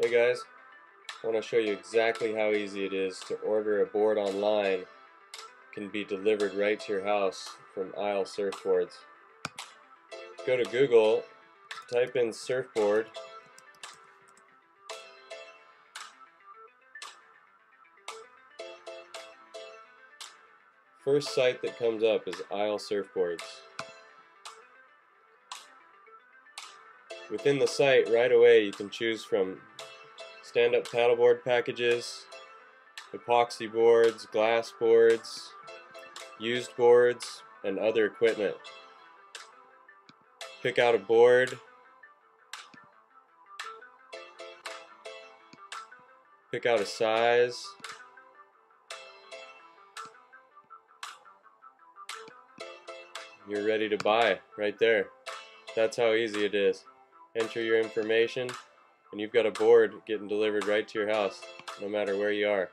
Hey guys, I want to show you exactly how easy it is to order a board online. It can be delivered right to your house from Isle Surfboards. Go to Google, type in surfboard, First site that comes up is Isle Surfboards. Within the site, right away, you can choose from stand-up paddleboard packages, epoxy boards, glass boards, used boards, and other equipment. Pick out a board, pick out a size, you're ready to buy right there. That's how easy it is enter your information, and you've got a board getting delivered right to your house, no matter where you are.